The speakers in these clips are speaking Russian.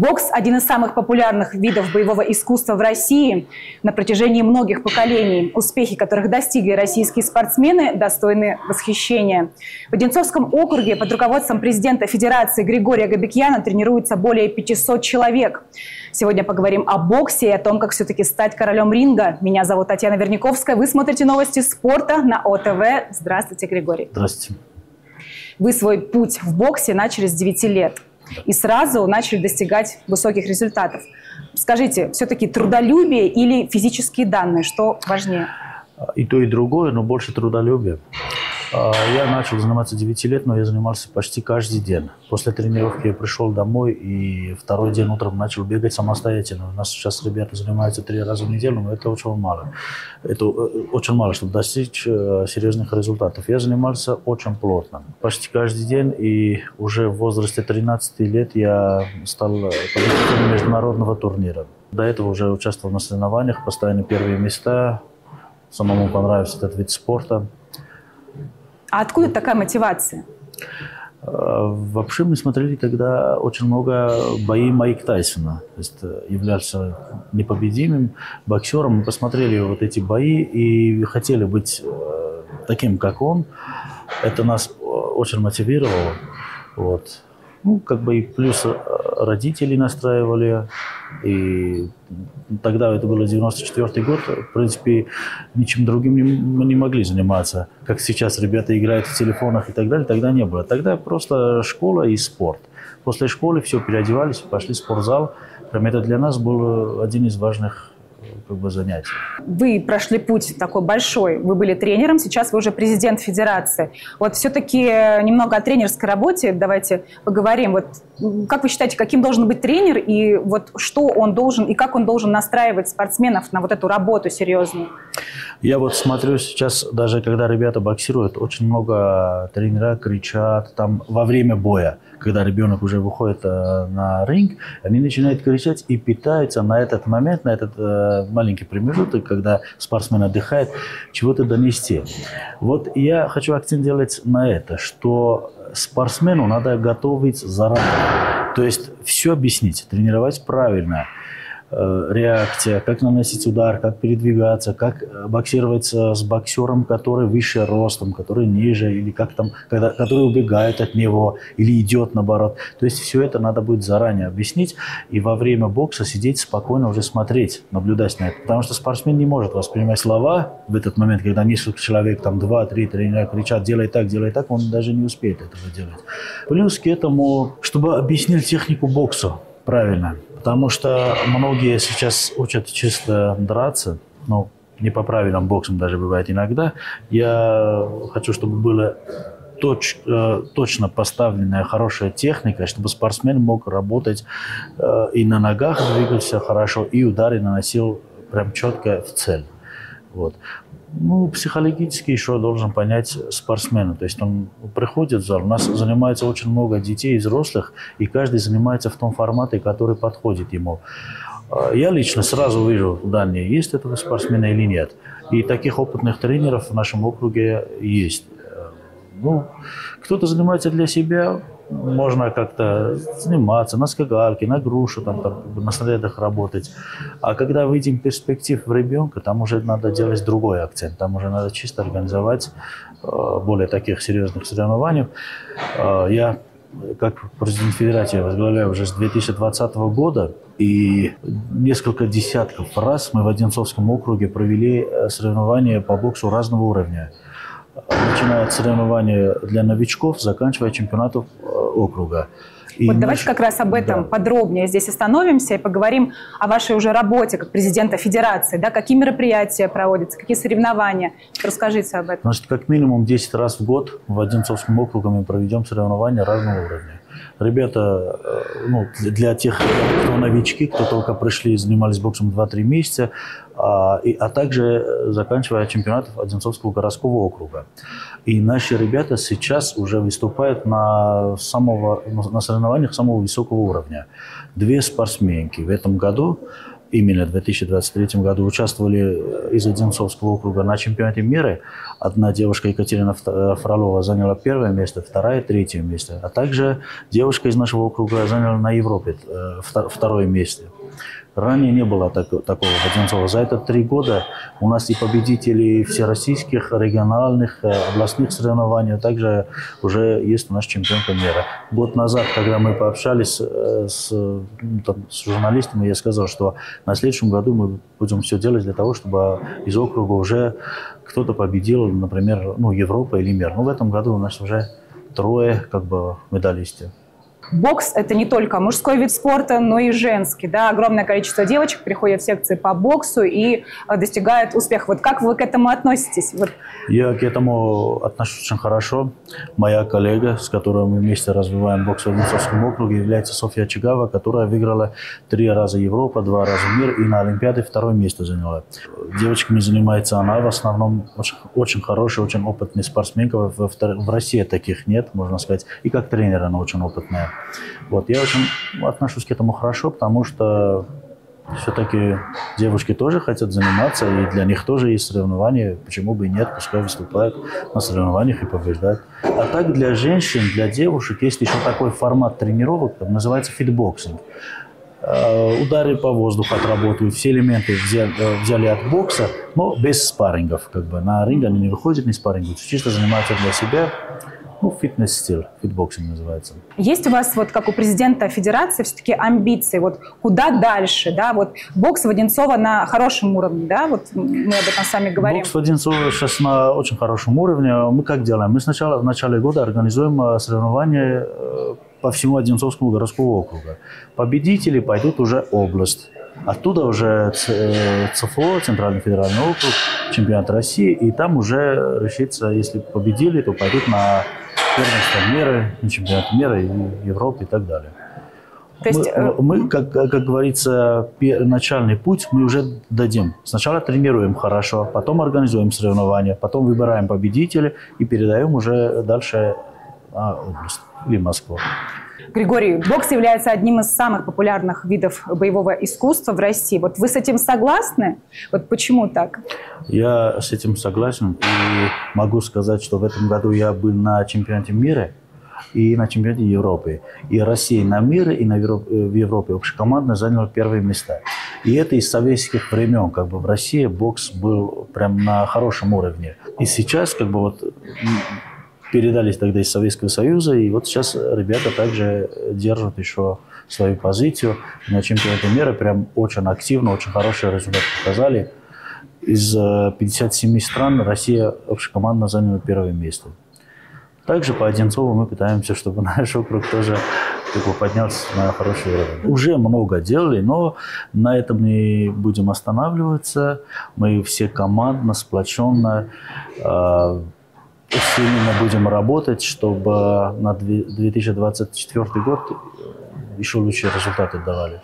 Бокс – один из самых популярных видов боевого искусства в России. На протяжении многих поколений успехи которых достигли российские спортсмены, достойны восхищения. В Одинцовском округе под руководством президента Федерации Григория Габекьяна тренируется более 500 человек. Сегодня поговорим о боксе и о том, как все-таки стать королем ринга. Меня зовут Татьяна Верняковская. Вы смотрите новости спорта на ОТВ. Здравствуйте, Григорий. Здравствуйте. Вы свой путь в боксе начали с 9 лет и сразу начали достигать высоких результатов. Скажите, все-таки трудолюбие или физические данные, что важнее? И то, и другое, но больше трудолюбие. А, я начал заниматься 9 лет, но я занимался почти каждый день. После тренировки я пришел домой и второй день утром начал бегать самостоятельно. У нас сейчас ребята занимаются три раза в неделю, но это очень мало. Это э, очень мало, чтобы достичь э, серьезных результатов. Я занимался очень плотно, почти каждый день, и уже в возрасте 13 лет я стал победителем международного турнира. До этого уже участвовал на соревнованиях, постоянно первые места. Самому понравился этот вид спорта. А откуда такая мотивация? Э, вообще мы смотрели тогда очень много бои Майк Тайсона. То есть э, являлся непобедимым боксером. Мы посмотрели вот эти бои и хотели быть э, таким, как он. Это нас очень мотивировало. Вот. Ну, как бы и плюс родители настраивали, и тогда это было 94 год, в принципе, ничем другим не, мы не могли заниматься. Как сейчас ребята играют в телефонах и так далее, тогда не было. Тогда просто школа и спорт. После школы все переодевались, пошли в спортзал. Прям это для нас был один из важных как бы занятий. Вы прошли путь такой большой. Вы были тренером, сейчас вы уже президент федерации. Вот все-таки немного о тренерской работе давайте поговорим. Вот как вы считаете, каким должен быть тренер и вот что он должен и как он должен настраивать спортсменов на вот эту работу серьезную? Я вот смотрю сейчас, даже когда ребята боксируют, очень много тренера кричат там во время боя когда ребенок уже выходит э, на ринг, они начинают кричать и питаются на этот момент, на этот э, маленький промежуток, когда спортсмен отдыхает, чего-то донести. Вот я хочу акцент делать на это, что спортсмену надо готовить заранее. То есть все объяснить, тренировать правильно – реакция, как наносить удар, как передвигаться, как э, боксировать с боксером, который выше ростом, который ниже, или как там, когда, который убегает от него, или идет наоборот. То есть все это надо будет заранее объяснить, и во время бокса сидеть спокойно уже смотреть, наблюдать на это. Потому что спортсмен не может воспринимать слова в этот момент, когда несколько человек, там два, три тренера кричат, делай так, делай так, он даже не успеет этого делать. Плюс к этому, чтобы объяснить технику бокса правильно, Потому что многие сейчас учат чисто драться, ну, не по правилам боксом даже бывает иногда. Я хочу, чтобы было точ, э, точно поставленная хорошая техника, чтобы спортсмен мог работать э, и на ногах двигался хорошо, и удары наносил прям четко в цель. Вот. Ну, психологически еще должен понять спортсмена. То есть он приходит в зал, у нас занимается очень много детей и взрослых, и каждый занимается в том формате, который подходит ему. А, я лично сразу вижу данные, есть этого спортсмена или нет. И таких опытных тренеров в нашем округе есть. Ну, кто-то занимается для себя, можно как-то заниматься на скакалке, на грушу, там, там, на снарядах работать. А когда видим перспектив в ребенка, там уже надо делать другой акцент. Там уже надо чисто организовать э, более таких серьезных соревнований. Э, я как президент Федерации возглавляю уже с 2020 года, и несколько десятков раз мы в Одинцовском округе провели э, соревнования по боксу разного уровня начиная от соревнований для новичков, заканчивая чемпионатом э, округа. И вот наш... давайте как раз об этом да. подробнее здесь остановимся и поговорим о вашей уже работе как президента федерации. Да, какие мероприятия проводятся, какие соревнования. Расскажите об этом. Значит, как минимум 10 раз в год в Одинцовском округе мы проведем соревнования разного уровня ребята, э, ну, для тех, кто новички, кто только пришли занимались боксом 2-3 месяца, а, и, а также заканчивая чемпионатов Одинцовского городского округа. И наши ребята сейчас уже выступают на, самого, на соревнованиях самого высокого уровня. Две спортсменки в этом году именно в 2023 году участвовали из Одинцовского округа на чемпионате мира. Одна девушка, Екатерина Фролова, заняла первое место, вторая – третье место. А также девушка из нашего округа заняла на Европе второе место. Ранее не было так, такого Воденцова. За это три года у нас и победители всероссийских, региональных, э, областных соревнований, а также уже есть у нас чемпионка мира. Год назад, когда мы пообщались э, с, ну, там, с журналистами, я сказал, что на следующем году мы будем все делать для того, чтобы из округа уже кто-то победил, например, ну, Европа или мир. Но в этом году у нас уже трое как бы медалистов. Бокс – это не только мужской вид спорта, но и женский. Да? Огромное количество девочек приходят в секции по боксу и э, достигают успеха. Вот как вы к этому относитесь? Вот. Я к этому отношусь очень хорошо. Моя коллега, с которой мы вместе развиваем бокс в Одинцовском округе, является Софья Чигава, которая выиграла три раза Европа, два раза мир и на Олимпиаде второе место заняла. Девочками занимается она, в основном очень, очень хорошая, очень опытная спортсменка. В, в, в России таких нет, можно сказать. И как тренер она очень опытная. Вот, я очень отношусь к этому хорошо, потому что все-таки девушки тоже хотят заниматься, и для них тоже есть соревнования. Почему бы и нет, пускай выступают на соревнованиях и побеждают. А так для женщин, для девушек есть еще такой формат тренировок, называется фитбоксинг. Э, удары по воздуху отработают, все элементы взяли, э, взяли от бокса, но без спаррингов. Как бы. На ринг они не выходят, не спаррингуют, чисто занимаются для себя ну, фитнес-стиль, фитбоксинг называется. Есть у вас, вот как у президента федерации, все-таки амбиции, вот куда дальше, да, вот бокс в Одинцово на хорошем уровне, да, вот мы об этом сами говорим. Бокс в Одинцово сейчас на очень хорошем уровне. Мы как делаем? Мы сначала в начале года организуем э, соревнования э, по всему Одинцовскому городского округа. Победители пойдут уже область. Оттуда уже ЦФО, э, Центральный федеральный округ, чемпионат России, и там уже решится, если победили, то пойдут на первенство мира, на чемпионат мира, Европы и так далее. То есть, мы, э, мы как, как говорится, начальный путь мы уже дадим. Сначала тренируем хорошо, потом организуем соревнования, потом выбираем победителя и передаем уже дальше на область или Москву. Григорий, бокс является одним из самых популярных видов боевого искусства в России. Вот вы с этим согласны? Вот почему так? Я с этим согласен и могу сказать, что в этом году я был на чемпионате мира и на чемпионате Европы. И Россия на мире и на Европе, в Европе общекомандно заняла первые места. И это из советских времен, как бы в России бокс был прям на хорошем уровне. И сейчас как бы вот передались тогда из Советского Союза, и вот сейчас ребята также держат еще свою позицию. На чемпионате мира прям очень активно, очень хороший результат показали. Из 57 э, стран Россия общекомандно заняла первое место. Также по Одинцову мы пытаемся, чтобы наш округ тоже как бы, поднялся на хороший уровень. Уже много делали, но на этом не будем останавливаться. Мы все командно, сплоченно э, усиленно будем работать, чтобы на 2024 год еще лучшие результаты давали.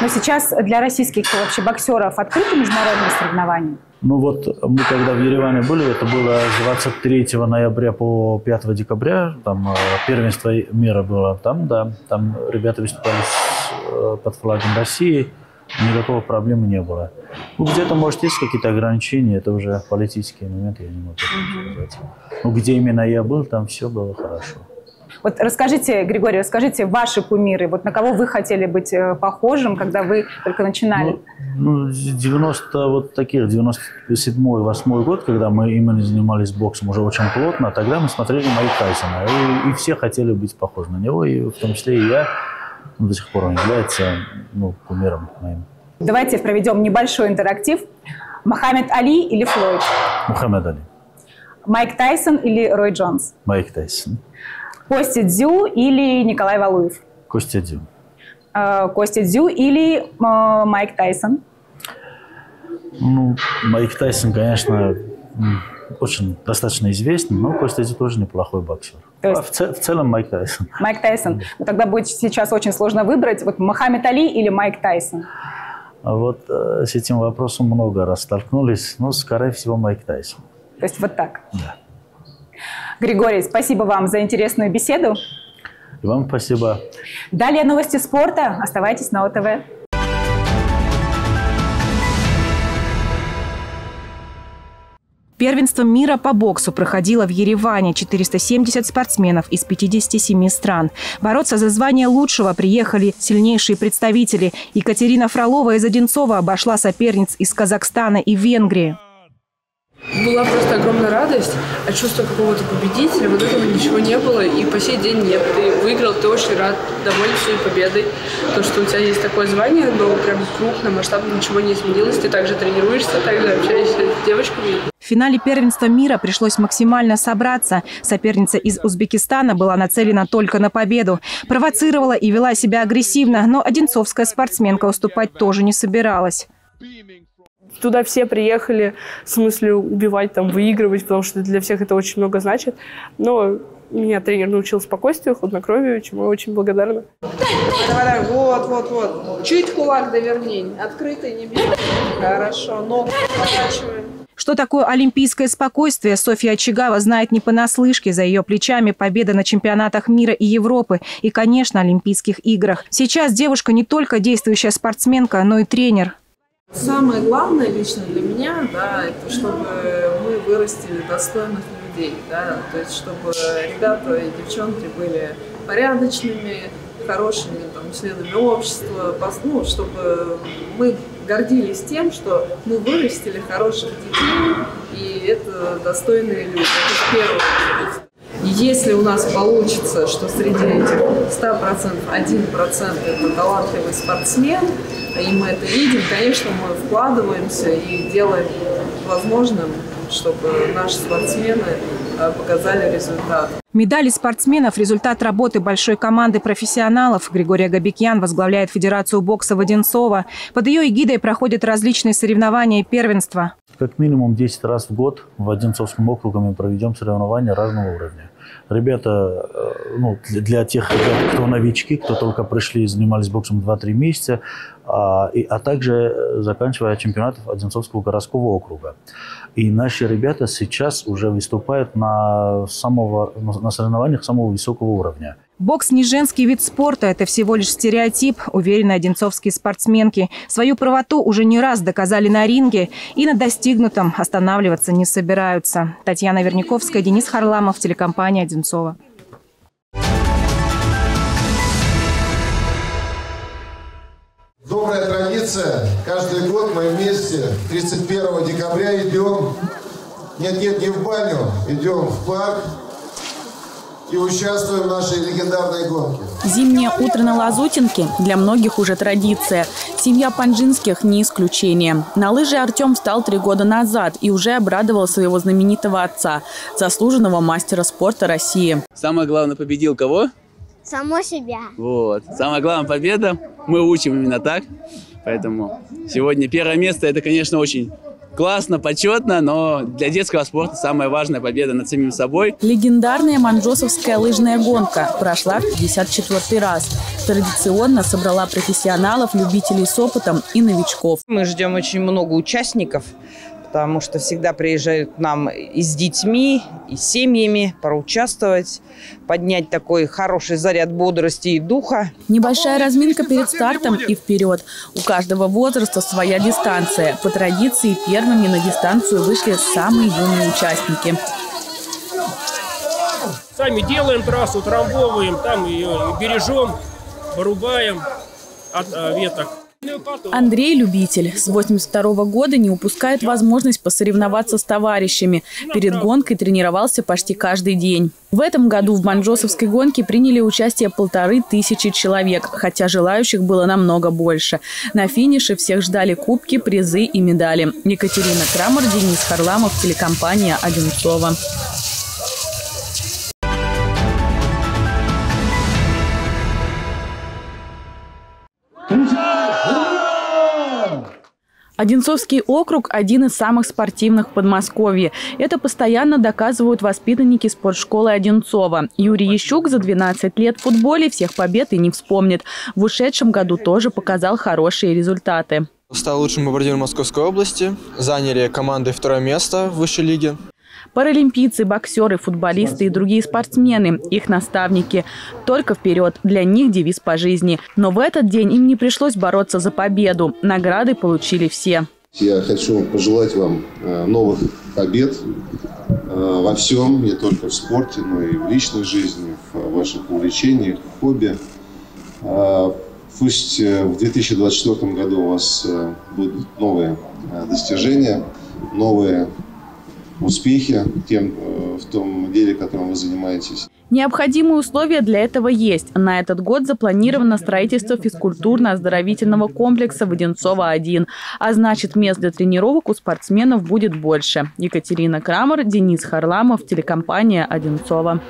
Но сейчас для российских вообще боксеров открыты международные соревнования? Ну вот мы когда в Ереване были, это было с 23 ноября по 5 декабря, там э, первенство мира было там, да, там ребята выступали э, под флагом России никакого проблемы не было. Ну, где-то, может, есть какие-то ограничения, это уже политические моменты, я не могу сказать. Ну, где именно я был, там все было хорошо. Вот расскажите, Григорий, расскажите ваши кумиры. Вот на кого вы хотели быть э, похожим, когда вы только начинали? Ну, 90 вот таких, 97-й, 8 год, когда мы именно занимались боксом уже очень плотно, тогда мы смотрели Майк Тайсона. И, и все хотели быть похожи на него, и в том числе и я ну, до сих пор он является ну, кумиром моим. Давайте проведем небольшой интерактив. Мохаммед Али или Флойд? Мухаммед Али. Майк Тайсон или Рой Джонс? Майк Тайсон. Костя Дзю или Николай Валуев? Костя Дзю. Э, Костя Дзю или э, Майк Тайсон? Ну, Майк Тайсон, конечно, очень достаточно известный, но Костя тоже неплохой боксер. То есть... а в, цел, в целом Майк Тайсон. Майк Тайсон. Ну, тогда будет сейчас очень сложно выбрать, вот Мохаммед Али или Майк Тайсон? А вот э, с этим вопросом много раз столкнулись, но, скорее всего, Майк Тайсон. То есть вот так? Да. Григорий, спасибо вам за интересную беседу. И вам спасибо. Далее новости спорта. Оставайтесь на ОТВ. Первенство мира по боксу проходило в Ереване. 470 спортсменов из 57 стран. Бороться за звание лучшего приехали сильнейшие представители. Екатерина Фролова из Одинцова обошла соперниц из Казахстана и Венгрии. Была просто огромная радость, а чувство какого-то победителя, вот этого ничего не было, и по сей день нет. Ты выиграл, ты очень рад, доволен своей победой. То, что у тебя есть такое звание, было прям крупно, масштабно, ничего не изменилось, ты также тренируешься, также общаешься с девочками. В финале первенства мира пришлось максимально собраться. Соперница из Узбекистана была нацелена только на победу. Провоцировала и вела себя агрессивно, но одинцовская спортсменка уступать тоже не собиралась туда все приехали в смысле убивать, там, выигрывать, потому что для всех это очень много значит. Но меня тренер научил спокойствию, хладнокровию, чему я очень благодарна. Давай, давай, вот, вот, вот. Чуть кулак доверни, открытый не бьет. Хорошо, ногу поворачиваем. Что такое олимпийское спокойствие, Софья Очагава знает не понаслышке. За ее плечами победа на чемпионатах мира и Европы и, конечно, Олимпийских играх. Сейчас девушка не только действующая спортсменка, но и тренер. Самое главное лично для меня, да, это чтобы мы вырастили достойных людей, да, то есть чтобы ребята и девчонки были порядочными, хорошими там, членами общества, ну, чтобы мы гордились тем, что мы вырастили хороших детей, и это достойные люди, это очередь. Если у нас получится, что среди этих 100% 1% это талантливый спортсмен, и мы это видим, конечно, мы вкладываемся и делаем возможным, чтобы наши спортсмены э, показали результат. Медали спортсменов – результат работы большой команды профессионалов. Григория Габикьян возглавляет Федерацию бокса Воденцова. Под ее эгидой проходят различные соревнования и первенства. Как минимум 10 раз в год в Одинцовском округе мы проведем соревнования разного уровня. Ребята, э, ну, для тех кто новички, кто только пришли и занимались боксом 2-3 месяца, а, и, а также заканчивая чемпионатов Одинцовского городского округа. И наши ребята сейчас уже выступают на, самого, на соревнованиях самого высокого уровня. Бокс не женский вид спорта, это всего лишь стереотип, уверены одинцовские спортсменки. Свою правоту уже не раз доказали на ринге и на достигнутом останавливаться не собираются. Татьяна Верняковская, Денис Харламов, телекомпания «Одинцова». Добрая традиция. Каждый год мы вместе 31 декабря идем, нет-нет, не в баню, идем в парк, и участвуем в нашей легендарной гонке. Зимнее утро на Лазутинке для многих уже традиция. Семья Панжинских не исключение. На лыжи Артем встал три года назад и уже обрадовал своего знаменитого отца, заслуженного мастера спорта России. Самое главное, победил кого? Само себя. Вот. Самая главная победа. Мы учим именно так. Поэтому сегодня первое место, это, конечно, очень классно, почетно, но для детского спорта самая важная победа над самим собой. Легендарная манжосовская лыжная гонка прошла в 54 раз. Традиционно собрала профессионалов, любителей с опытом и новичков. Мы ждем очень много участников потому что всегда приезжают к нам и с детьми, и с семьями поучаствовать, поднять такой хороший заряд бодрости и духа. Небольшая разминка перед стартом и вперед. У каждого возраста своя дистанция. По традиции первыми на дистанцию вышли самые юные участники. Сами делаем трассу, трамбовываем, там ее бережем, вырубаем от а, веток. Андрей – любитель. С 82 года не упускает возможность посоревноваться с товарищами. Перед гонкой тренировался почти каждый день. В этом году в Манжосовской гонке приняли участие полторы тысячи человек, хотя желающих было намного больше. На финише всех ждали кубки, призы и медали. Екатерина Крамер, Денис Харламов, телекомпания «Одинцова». Одинцовский округ – один из самых спортивных в Подмосковье. Это постоянно доказывают воспитанники спортшколы Одинцова. Юрий Ящук за 12 лет в футболе всех побед и не вспомнит. В ушедшем году тоже показал хорошие результаты. Стал лучшим бомбардиром Московской области. Заняли команды второе место в высшей лиге. Паралимпийцы, боксеры, футболисты и другие спортсмены, их наставники. Только вперед. Для них девиз по жизни. Но в этот день им не пришлось бороться за победу. Награды получили все. Я хочу пожелать вам э, новых побед э, во всем, не только в спорте, но и в личной жизни, в ваших увлечениях, хобби. Э, пусть в 2024 году у вас будут новые достижения, новые успехи тем, в том деле, которым вы занимаетесь. Необходимые условия для этого есть. На этот год запланировано строительство физкультурно-оздоровительного комплекса Воденцова-1, а значит мест для тренировок у спортсменов будет больше. Екатерина Крамер, Денис Харламов, телекомпания «Одинцова».